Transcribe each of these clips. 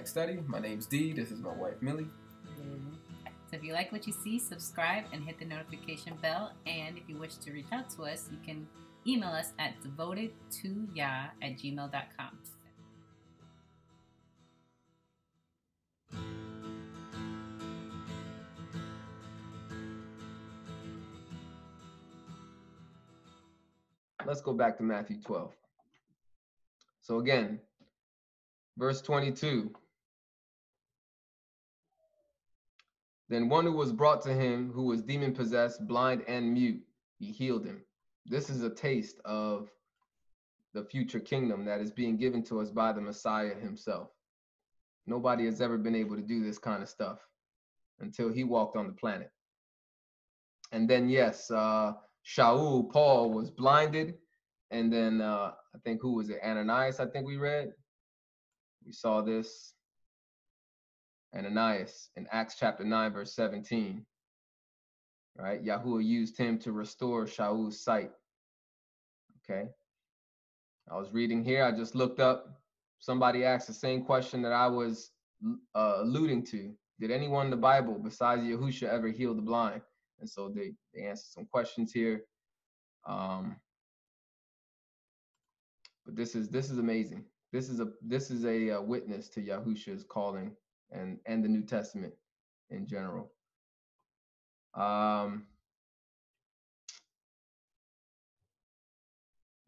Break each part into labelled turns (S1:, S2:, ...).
S1: next study. My name's Dee. This is my wife Millie.
S2: So if you like what you see, subscribe and hit the notification bell. And if you wish to reach out to us, you can email us at devotedtoyah at gmail.com.
S1: Let's go back to Matthew 12. So again, verse 22. Then one who was brought to him, who was demon possessed, blind and mute, he healed him. This is a taste of the future kingdom that is being given to us by the Messiah himself. Nobody has ever been able to do this kind of stuff until he walked on the planet. And then, yes, uh, Shaul, Paul, was blinded. And then uh, I think who was it? Ananias, I think we read. We saw this. Ananias in Acts chapter 9, verse 17. Right? Yahuwah used him to restore Shaul's sight. Okay. I was reading here. I just looked up. Somebody asked the same question that I was uh, alluding to. Did anyone in the Bible besides Yahusha ever heal the blind? And so they, they answered some questions here. Um, but this is this is amazing. This is a this is a, uh witness to Yahusha's calling and and the New Testament in general. Um,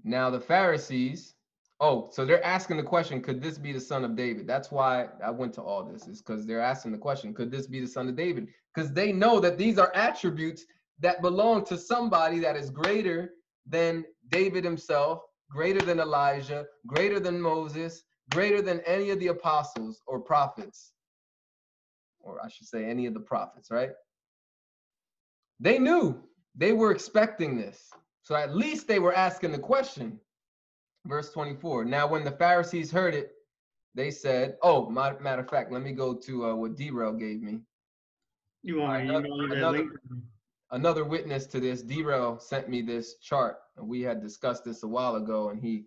S1: now the Pharisees. Oh, so they're asking the question: Could this be the son of David? That's why I went to all this. Is because they're asking the question: Could this be the son of David? Because they know that these are attributes that belong to somebody that is greater than David himself, greater than Elijah, greater than Moses, greater than any of the apostles or prophets, or I should say, any of the prophets, right? They knew they were expecting this. So at least they were asking the question. Verse 24. Now, when the Pharisees heard it, they said, Oh, my, matter of fact, let me go to uh, what D-Rail gave me.
S3: You want to
S1: Another- another- another witness to this, D-Rail sent me this chart, and we had discussed this a while ago, and he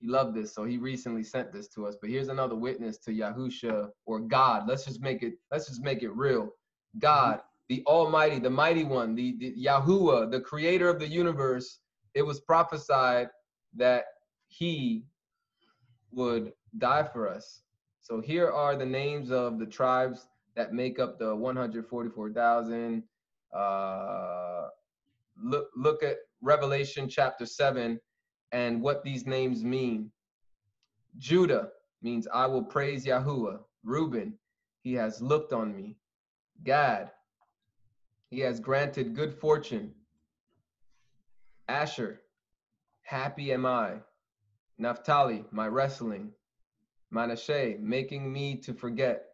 S1: he loved this, so he recently sent this to us. But here's another witness to Yahusha or God. Let's just make it let's just make it real. God, the Almighty, the Mighty One, the, the Yahuwah, the Creator of the universe. It was prophesied that He would die for us. So here are the names of the tribes that make up the 144,000 uh, look look at Revelation chapter 7 and what these names mean. Judah means I will praise Yahuwah. Reuben, he has looked on me. Gad, he has granted good fortune. Asher, happy am I. Naphtali, my wrestling. Manasseh, making me to forget.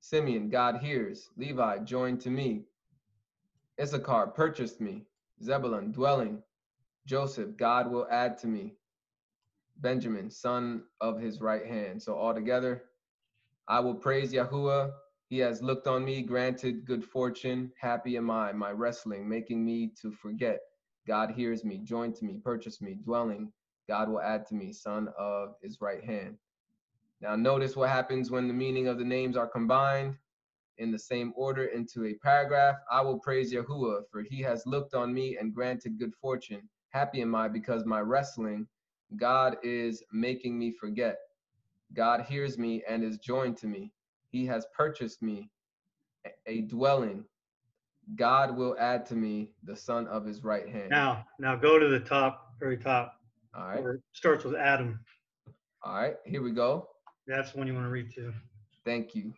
S1: Simeon, God hears. Levi, joined to me. Issachar purchased me. Zebulun, dwelling. Joseph, God will add to me. Benjamin, son of his right hand. So altogether, I will praise Yahuwah. He has looked on me, granted good fortune. Happy am I, my wrestling, making me to forget. God hears me, joined to me, purchased me, dwelling. God will add to me, son of his right hand. Now, notice what happens when the meaning of the names are combined in the same order into a paragraph. I will praise Yahuwah, for he has looked on me and granted good fortune. Happy am I because my wrestling, God is making me forget. God hears me and is joined to me. He has purchased me a- a dwelling. God will add to me the son of his right hand.
S3: Now, now go to the top, very top.
S1: All right.
S3: Where it starts with Adam.
S1: All right. Here we go.
S3: That's the one you want to read to.
S1: Thank you.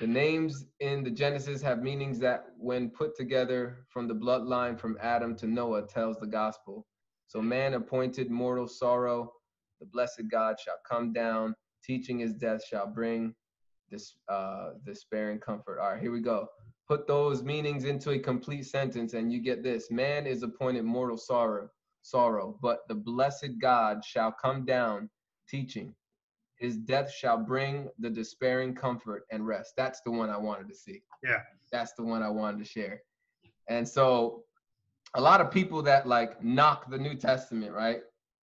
S1: The names in the Genesis have meanings that, when put together from the bloodline from Adam to Noah, tells the gospel. So, man appointed mortal sorrow, the blessed God shall come down, teaching his death shall bring this uh, despairing comfort. All right, here we go. Put those meanings into a complete sentence, and you get this: Man is appointed mortal sorrow, sorrow, but the blessed God shall come down, teaching His death shall bring the despairing comfort and rest. That's the one I wanted to see.
S3: Yeah.
S1: That's the one I wanted to share. And so a lot of people that like knock the New Testament, right?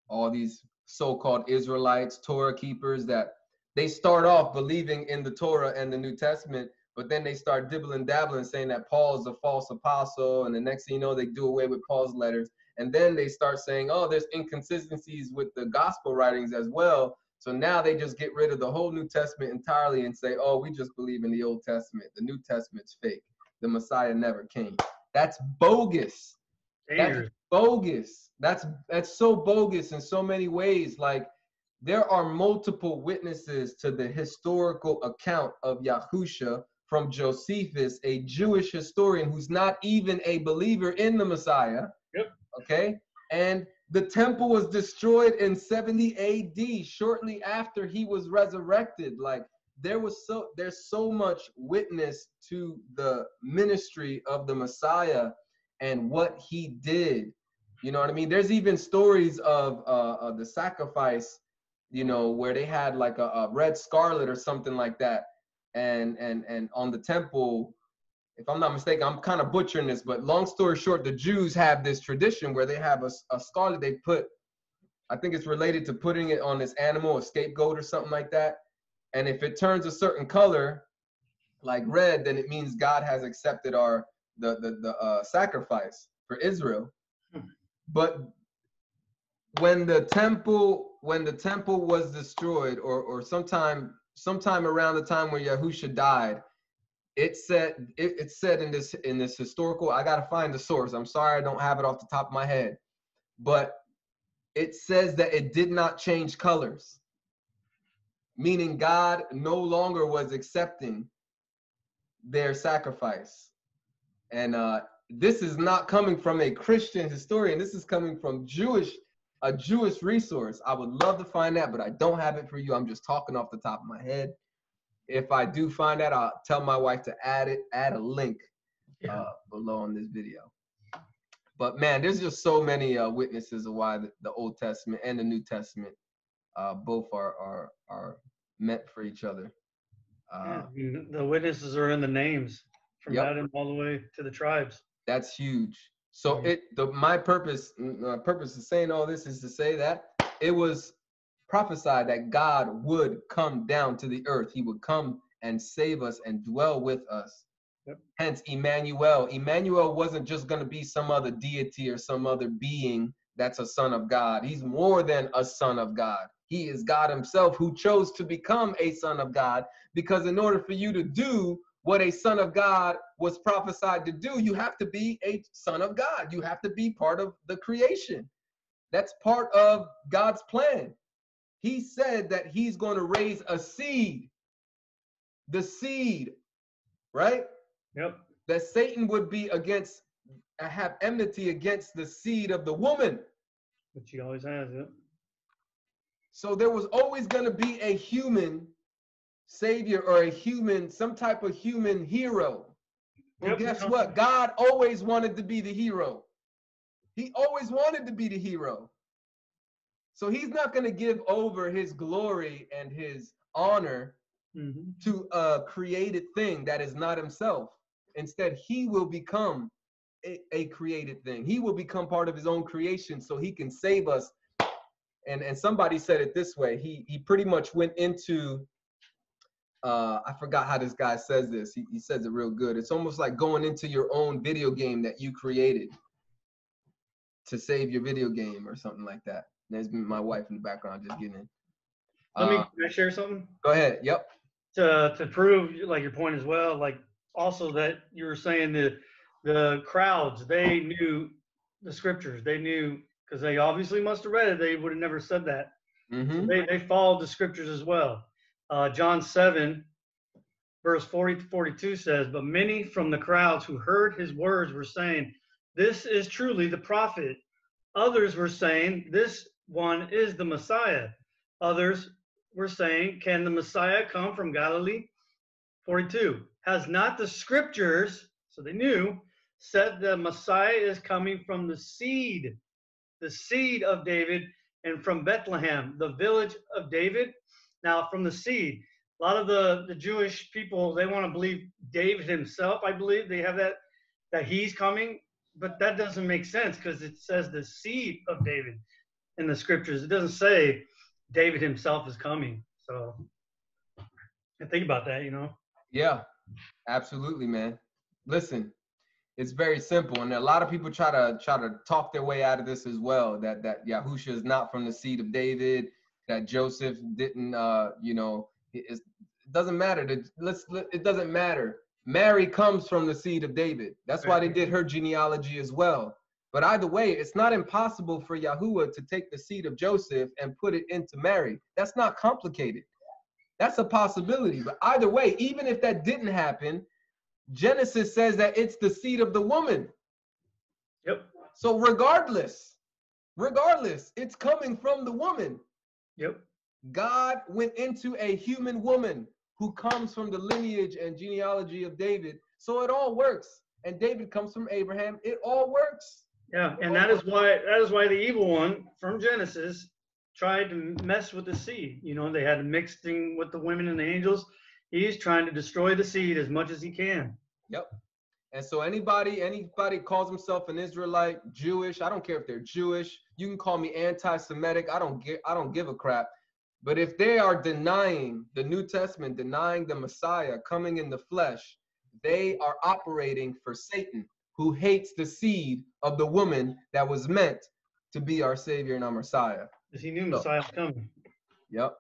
S1: All these so-called Israelites, Torah keepers that they start off believing in the Torah and the New Testament, but then they start dibbling dabbling saying that Paul is a false apostle, and the next thing you know, they do away with Paul's letters. And then they start saying, oh, there's inconsistencies with the gospel writings as well. So now they just get rid of the whole New Testament entirely and say, oh, we just believe in the Old Testament. The New Testament's fake. The Messiah never came. That's bogus. That's bogus. That's that's so bogus in so many ways. Like there are multiple witnesses to the historical account of Yahusha from Josephus, a Jewish historian who's not even a believer in the Messiah.
S3: Yep.
S1: Okay. And the temple was destroyed in 70 AD, shortly after he was resurrected. Like there was so there's so much witness to the ministry of the Messiah and what he did. You know what I mean? There's even stories of uh, uh the sacrifice, you know, where they had like a, a red scarlet or something like that, and and and on the temple. If I'm not mistaken, I'm kind of butchering this, but long story short, the Jews have this tradition where they have a, a scarlet they put. I think it's related to putting it on this animal, a scapegoat or something like that. And if it turns a certain color, like red, then it means God has accepted our the the, the uh, sacrifice for Israel.
S3: Hmm.
S1: But when the temple when the temple was destroyed, or or sometime sometime around the time where Yahusha died, it said it, it said in this in this historical. I gotta find the source. I'm sorry, I don't have it off the top of my head, but it says that it did not change colors, meaning God no longer was accepting their sacrifice. And uh, this is not coming from a Christian historian. This is coming from Jewish, a Jewish resource. I would love to find that, but I don't have it for you. I'm just talking off the top of my head. If I do find that, I'll tell my wife to add it, add a link
S3: Yeah.
S1: uh, below on this video. But man, there's just so many uh, witnesses of why the, the Old Testament and the New Testament uh, both are are are meant for each other. Uh,
S3: Yeah, I mean, the witnesses are in the names from
S1: Yep.
S3: Adam all the way to the tribes.
S1: That's huge. So it the my purpose my purpose of saying all this is to say that it was prophesied that God would come down to the earth. He would come and save us and dwell with us.
S3: Yep.
S1: Hence Emmanuel. Emmanuel wasn't just going to be some other deity or some other being that's a son of God. He's more than a son of God. He is God himself who chose to become a son of God because in order for you to do what a son of God was prophesied to do, you have to be a son of God. You have to be part of the creation. That's part of God's plan. He said that he's going to raise a seed, the seed, right?
S3: Yep.
S1: That Satan would be against, have enmity against the seed of the woman.
S3: but she always has. it
S1: So there was always going to be a human savior or a human, some type of human hero. Well,
S3: Yep.
S1: guess what? God always wanted to be the hero. He always wanted to be the hero. So he's not going to give over his glory and his honor
S3: hmm
S1: to a created thing that is not himself. Instead, he will become a, a created thing. He will become part of his own creation so he can save us. And and somebody said it this way. He he pretty much went into uh I forgot how this guy says this. He, he says it real good. It's almost like going into your own video game that you created to save your video game or something like that. There's my wife in the background just getting in.
S3: Let me
S1: Uh,
S3: can I share something
S1: go ahead. Yep.
S3: to to prove like your point as well. Like also that you were saying the the crowds they knew the scriptures. They knew because they obviously must have read it. They would have never said that.
S1: hmm
S3: They they followed the scriptures as well. Uh, John seven, verse forty to forty two says, "But many from the crowds who heard his words were saying, This is truly the prophet." Others were saying, This one is the Messiah. Others were saying, Can the Messiah come from Galilee? 42. Has not the scriptures, so they knew, said the Messiah is coming from the seed, the seed of David, and from Bethlehem, the village of David? Now, from the seed, a lot of the, the Jewish people, they want to believe David himself, I believe. They have that, that he's coming, but that doesn't make sense because it says the seed of David in the scriptures. It doesn't say David himself is coming. So I think about that, you know?
S1: Yeah, absolutely, man. Listen, it's very simple, and a lot of people try to try to talk their way out of this as well. That that Yahusha is not from the seed of David. That Joseph didn't, uh, you know, it, it doesn't matter. Let's it doesn't matter. Mary comes from the seed of David. That's why they did her genealogy as well. But either way, it's not impossible for Yahuwah to take the seed of Joseph and put it into Mary. That's not complicated. That's a possibility. But either way, even if that didn't happen, Genesis says that it's the seed of the woman.
S3: Yep.
S1: So regardless, regardless, it's coming from the woman.
S3: Yep.
S1: God went into a human woman who comes from the lineage and genealogy of David. So it all works. And David comes from Abraham. It all works.
S3: Yeah, and that is why that is why the evil one from Genesis tried to mess with the seed. You know, they had a mixing with the women and the angels. He's trying to destroy the seed as much as he can.
S1: Yep. And so anybody, anybody calls himself an Israelite, Jewish, I don't care if they're Jewish. You can call me anti-Semitic. I don't get I don't give a crap. But if they are denying the New Testament, denying the Messiah coming in the flesh, they are operating for Satan, who hates the seed of the woman that was meant to be our Savior and our Messiah.
S3: Because he knew Messiah was coming.
S1: Yep.